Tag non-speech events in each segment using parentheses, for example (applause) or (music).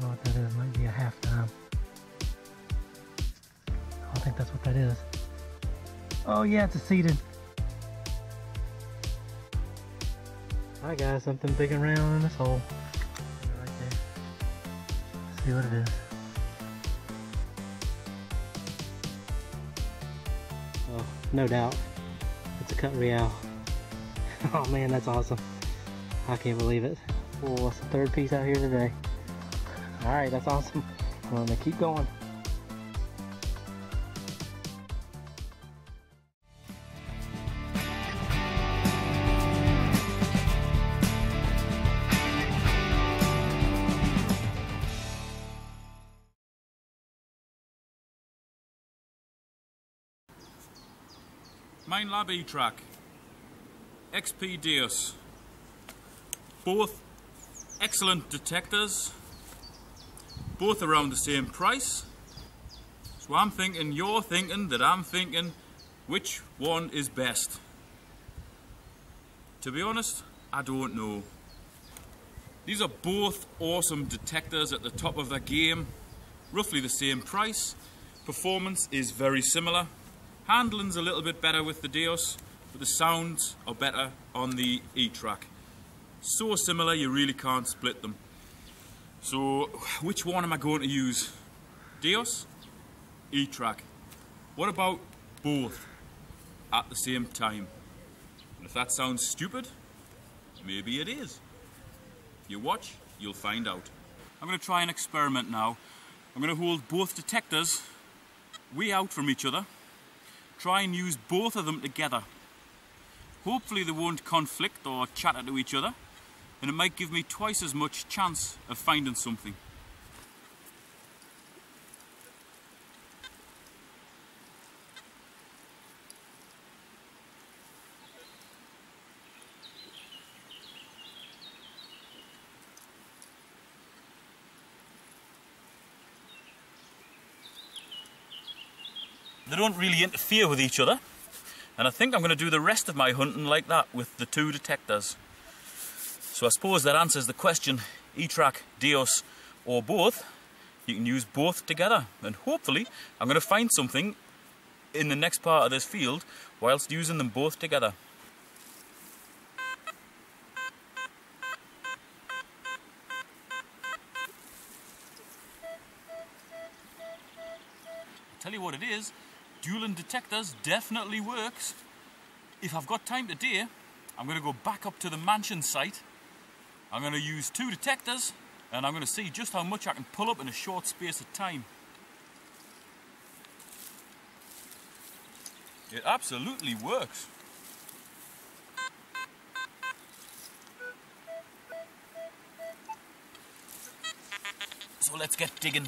don't know what that is. Might be a half halftime. I don't think that's what that is. Oh yeah, it's a seated. Alright guys, something big and round in this hole. Right see what it is. Oh, no doubt. It's a cut real. (laughs) Oh man, that's awesome. I can't believe it. Oh, it's the third piece out here today. Alright, that's awesome. (laughs) I'm gonna keep going. Minelab E-Trac, XP Deus. Both excellent detectors, both around the same price. So I'm thinking, you're thinking that I'm thinking, which one is best? To be honest, I don't know. These are both awesome detectors at the top of their game, roughly the same price. Performance is very similar. Handling's a little bit better with the Deus, but the sounds are better on the E-Trac. So similar, you really can't split them. So, which one am I going to use? Deus? E-Trac. What about both at the same time? And if that sounds stupid, maybe it is. You watch, you'll find out. I'm going to try an experiment now. I'm going to hold both detectors way out from each other. Try and use both of them together. Hopefully they won't conflict or chatter to each other and it might give me twice as much chance of finding something. They don't really interfere with each other. And I think I'm going to do the rest of my hunting like that with the two detectors. So I suppose that answers the question, E-Trac, Deus or both. You can use both together and hopefully I'm going to find something in the next part of this field whilst using them both together. I'll tell you what it is, dueling detectors definitely works. If I've got time today, I'm going to go back up to the mansion site. I'm going to use two detectors and I'm going to see just how much I can pull up in a short space of time. It absolutely works. So let's get digging.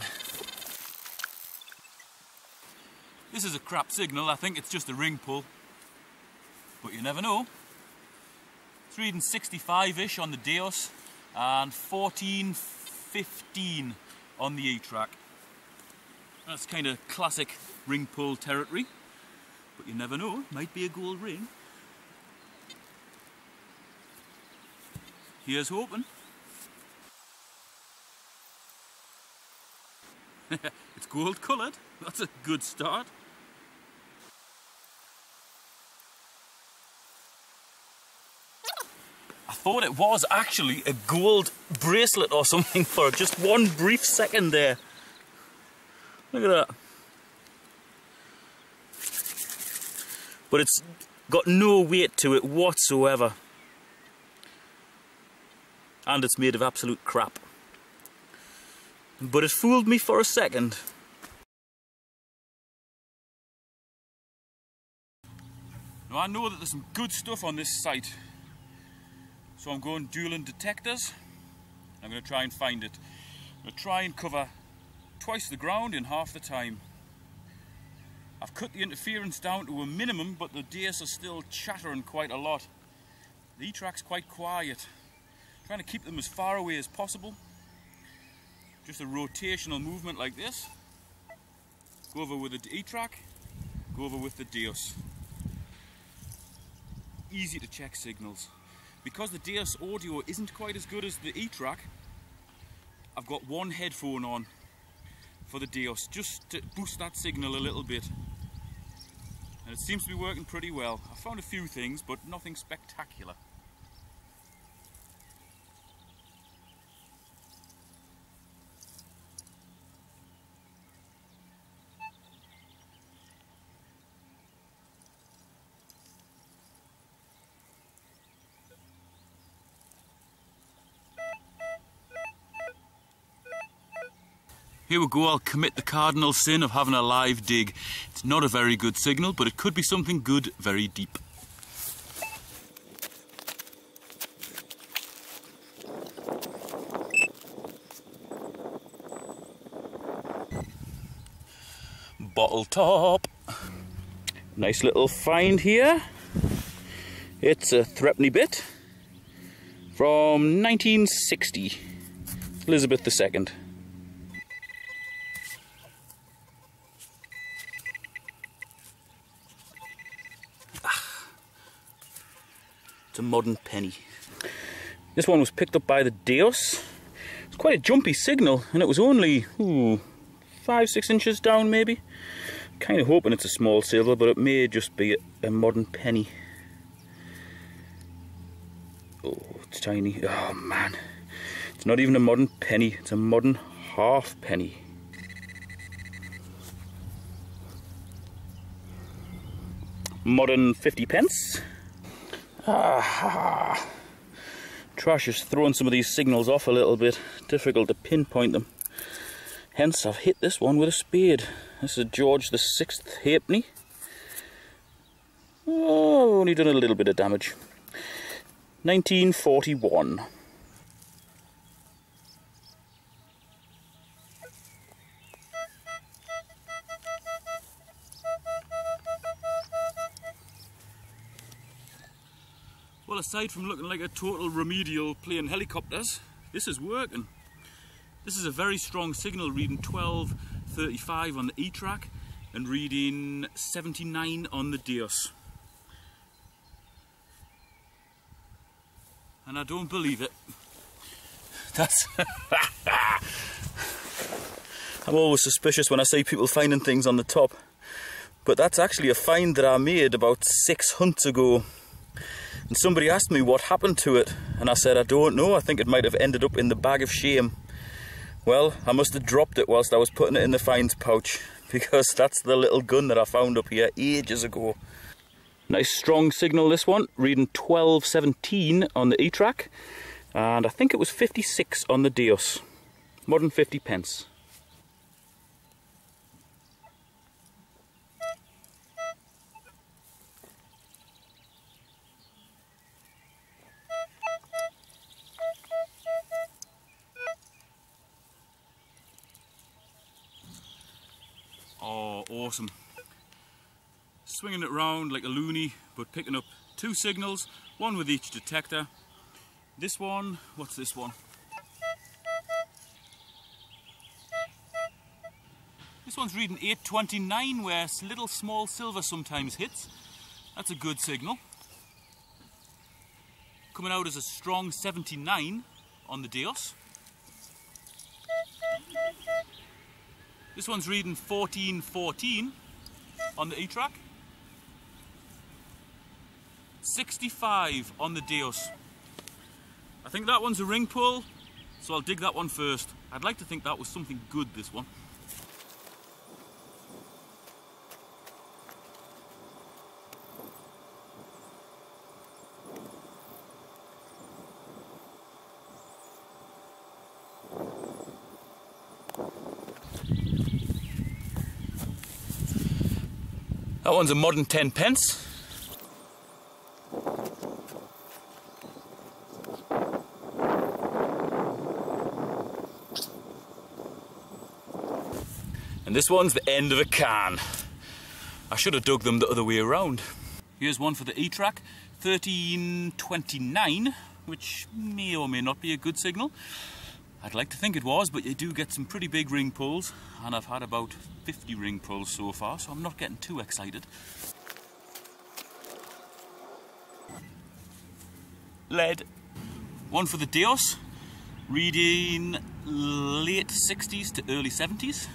This is a crap signal, I think it's just a ring pull. But you never know. It's reading 65-ish on the Deus and 1415 on the E-Trac. That's kind of classic ring pull territory. But you never know, might be a gold ring. Here's hoping. (laughs) it's gold coloured. That's a good start. It was actually a gold bracelet or something (laughs) for just one brief second there. Look at that. But it's got no weight to it whatsoever. And it's made of absolute crap. But it fooled me for a second. Now I know that there's some good stuff on this site. So I'm going dueling detectors. I'm going to try and find it. I'm going to try and cover twice the ground in half the time. I've cut the interference down to a minimum, but the Deus are still chattering quite a lot. The E-Trac's quite quiet. trying to keep them as far away as possible. Just a rotational movement like this. Go over with the E-Trac, go over with the Deus. Easy to check signals because the Deus audio isn't quite as good as the E-Trac, I've got one headphone on for the Deus just to boost that signal a little bit. And it seems to be working pretty well. I found a few things, but nothing spectacular. Here we go, I'll commit the cardinal sin of having a live dig. It's not a very good signal, but it could be something good very deep. Bottle top. Nice little find here. It's a threepenny bit from 1960. Elizabeth II. It's a modern penny. This one was picked up by the Deus. It's quite a jumpy signal and it was only ooh, five, six inches down maybe. Kind of hoping it's a small silver, but it may just be a, a modern penny. Oh, it's tiny. Oh man. It's not even a modern penny, it's a modern half penny. Modern 50 pence. Ah, trash is throwing some of these signals off a little bit. Difficult to pinpoint them. Hence, I've hit this one with a spade. This is George the Sixth halfpenny. Oh, only done a little bit of damage. 1941. Aside from looking like a total remedial playing helicopters, this is working. This is a very strong signal reading 1235 on the E-trac and reading 79 on the Deus. And I don't believe it. (laughs) That's... (laughs) I'm always suspicious when I see people finding things on the top. But that's actually a find that I made about six hunts ago and somebody asked me what happened to it, and I said, I don't know, I think it might have ended up in the bag of shame. Well, I must have dropped it whilst I was putting it in the finds pouch, (laughs) because that's the little gun that I found up here ages ago. Nice strong signal this one, reading 1217 on the E-trac, and I think it was 56 on the Deus. Modern 50 pence. Oh, awesome. Swinging it round like a loony, but picking up two signals, one with each detector. This one, what's this one? This one's reading 829 where little small silver sometimes hits. That's a good signal. Coming out as a strong 79 on the Deus. This one's reading 1414 on the E-trac. 65 on the Deus. I think that one's a ring pull, so I'll dig that one first. I'd like to think that was something good, this one. That one's a modern 10 pence. And this one's the end of a can. I should have dug them the other way around. Here's one for the E-trac, 1329, which may or may not be a good signal. I'd like to think it was, but you do get some pretty big ring pulls, and I've had about 50 ring pulls so far, so I'm not getting too excited. Lead. One for the Deus, Reading late 60s to early 70s.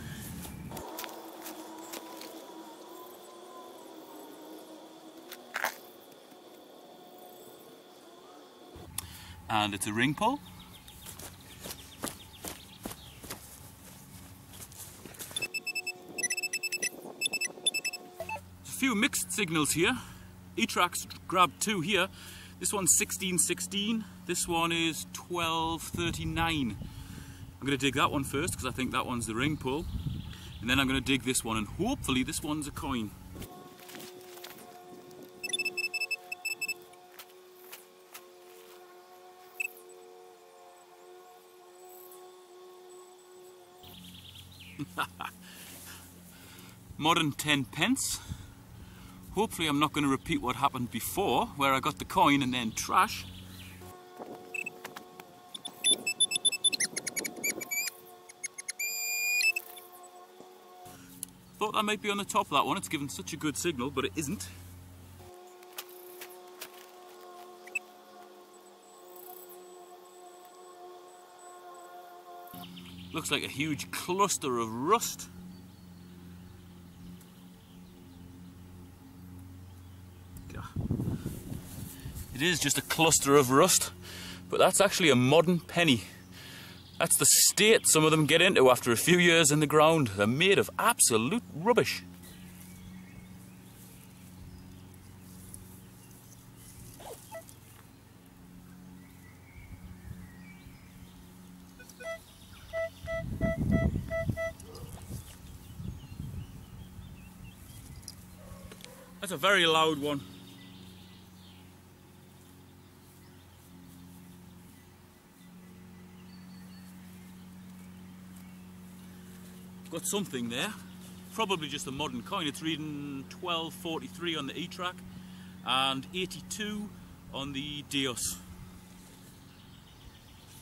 And it's a ring pull. Few mixed signals here. E-Trac's grabbed two here. This one's 1616, this one is 1239. I'm going to dig that one first because I think that one's the ring pull. And then I'm going to dig this one and hopefully this one's a coin. (laughs) Modern 10 pence. Hopefully I'm not going to repeat what happened before, where I got the coin and then trash. Thought that might be on the top of that one, it's given such a good signal, but it isn't. Looks like a huge cluster of rust. It is just a cluster of rust, but that's actually a modern penny. That's the state some of them get into after a few years in the ground. They're made of absolute rubbish. That's a very loud one. Got something there. Probably just a modern coin. It's reading 1243 on the E-Trac and 82 on the Deus.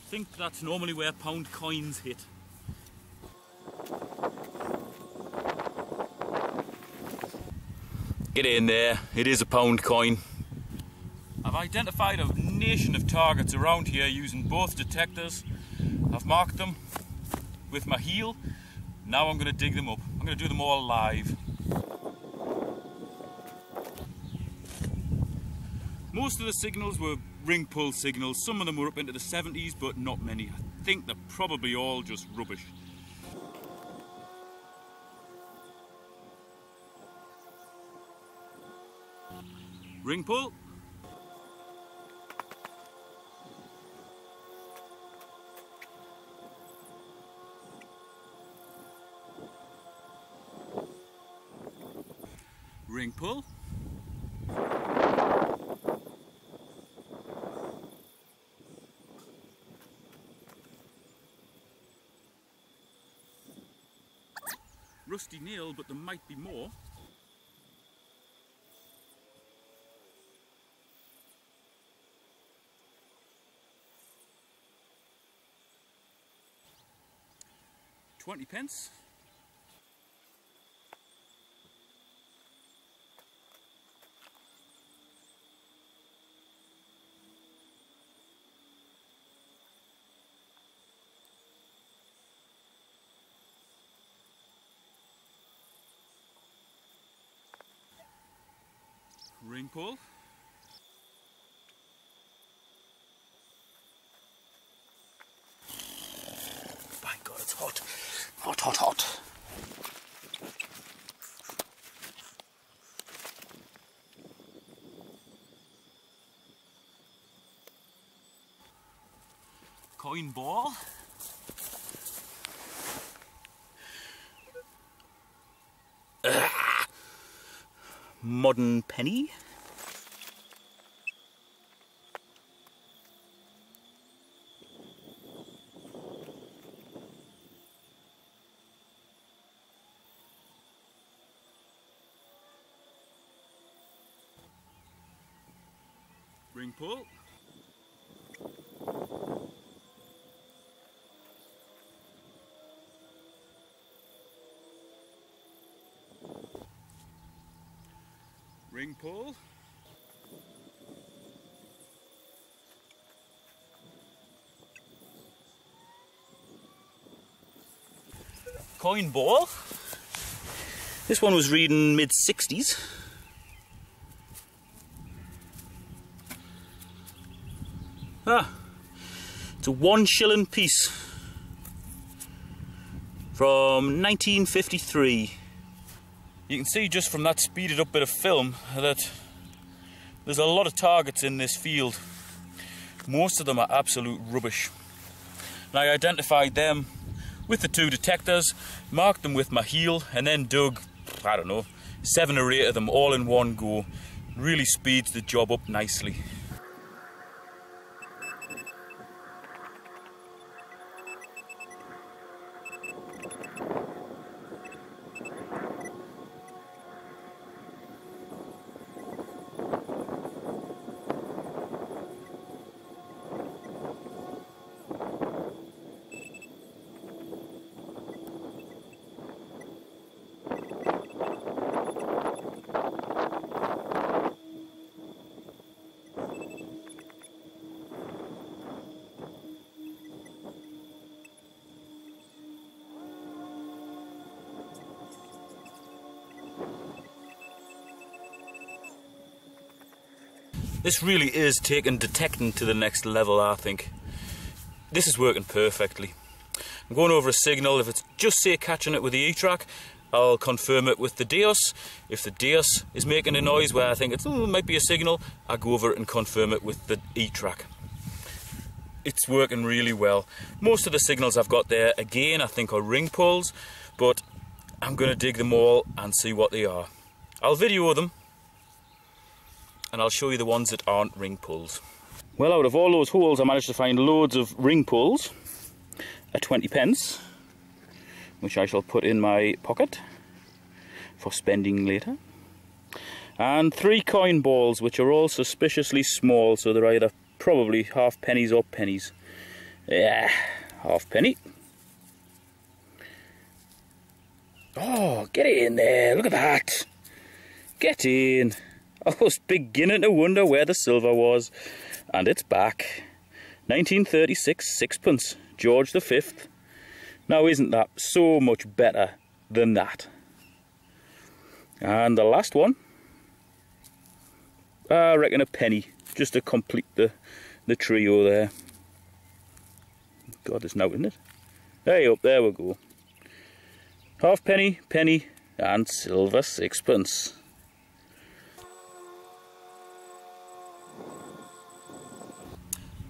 I think that's normally where pound coins hit. Get in there, it is a pound coin. I've identified a nation of targets around here using both detectors. I've marked them with my heel. Now I'm going to dig them up. I'm going to do them all live. Most of the signals were ring pull signals. Some of them were up into the 70s, but not many. I think they're probably all just rubbish. Ring pull. Pull. Rusty nail, but there might be more. Twenty pence. Pull. By God, it's hot. Hot, hot, hot. Coin ball. modern penny. cool. Ring pull. Coin ball. This one was reading mid 60s. Ah, it's a one shilling piece from 1953. You can see just from that speeded up bit of film that there's a lot of targets in this field. Most of them are absolute rubbish. And I identified them with the two detectors, marked them with my heel, and then dug, I don't know, seven or eight of them all in one go. Really speeds the job up nicely. This really is taking detecting to the next level, I think. This is working perfectly. I'm going over a signal. If it's just say catching it with the E-trac, I'll confirm it with the Deus. If the Deus is making a noise where I think it hmm, might be a signal, I go over it and confirm it with the E-trac. It's working really well. Most of the signals I've got there, again, I think are ring pulls, but I'm going to dig them all and see what they are. I'll video them and I'll show you the ones that aren't ring pulls. Well, out of all those holes, I managed to find loads of ring pulls at 20 pence, which I shall put in my pocket for spending later. And three coin balls, which are all suspiciously small, so they're either probably half pennies or pennies. Yeah, half penny. Oh, get in there, look at that. Get in. I was beginning to wonder where the silver was. And it's back. 1936 sixpence, George V. Now isn't that so much better than that? And the last one, I reckon a penny, just to complete the, the trio there. God, there's no in it. Hey up, there we go. Half penny, penny, and silver sixpence.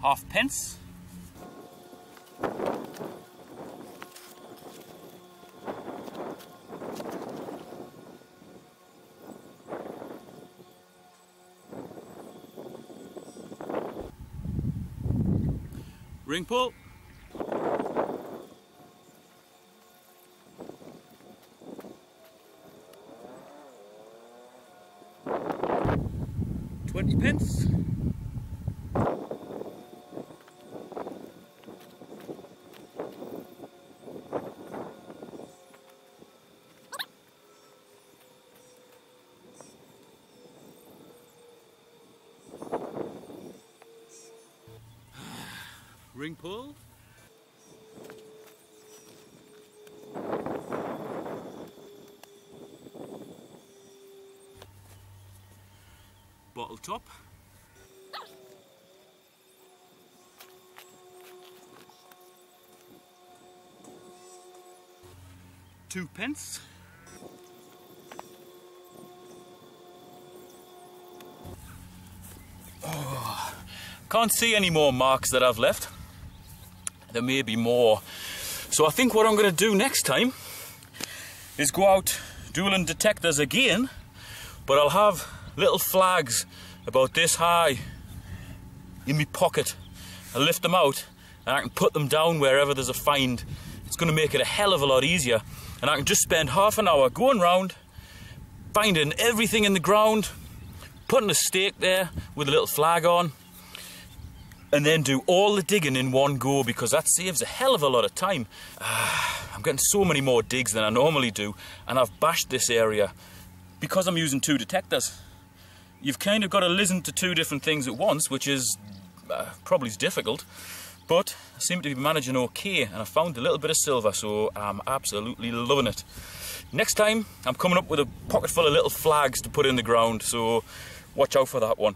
Half pence. Ring pull. Twenty pence. Ring pull. Bottle top. Two pence. Oh, can't see any more marks that I've left there may be more. So I think what I'm going to do next time is go out dueling detectors again, but I'll have little flags about this high in my pocket. I'll lift them out and I can put them down wherever there's a find. It's going to make it a hell of a lot easier. And I can just spend half an hour going round, finding everything in the ground, putting a stake there with a little flag on, and then do all the digging in one go because that saves a hell of a lot of time. Uh, I'm getting so many more digs than I normally do and I've bashed this area because I'm using two detectors. You've kind of got to listen to two different things at once which is uh, probably difficult but I seem to be managing okay and I found a little bit of silver so I'm absolutely loving it. Next time I'm coming up with a pocket full of little flags to put in the ground so watch out for that one.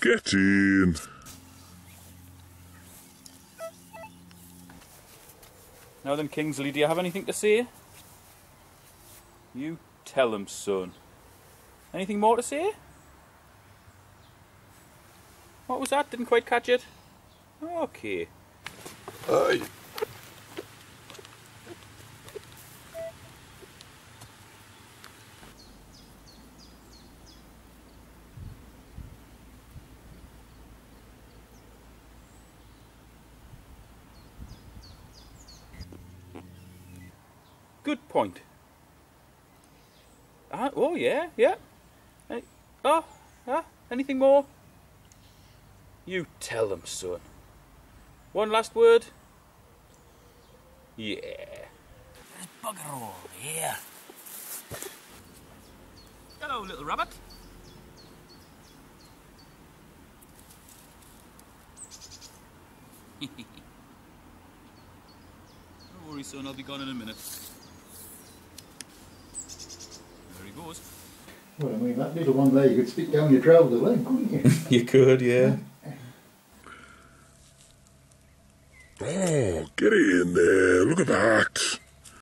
Get in. Now then, Kingsley, do you have anything to say? You tell him, son. Anything more to say? What was that? Didn't quite catch it. Okay. Aye. Good point. Ah, oh, yeah, yeah. Any, oh, ah, anything more? You tell them, son. One last word? Yeah. There's bugger all here. Hello, little rabbit. (laughs) Don't worry, son, I'll be gone in a minute. There he goes. Well, I mean, that little one there, you could stick down your trouser leg, couldn't you? (laughs) You could, yeah. Oh, get in there. Look at that.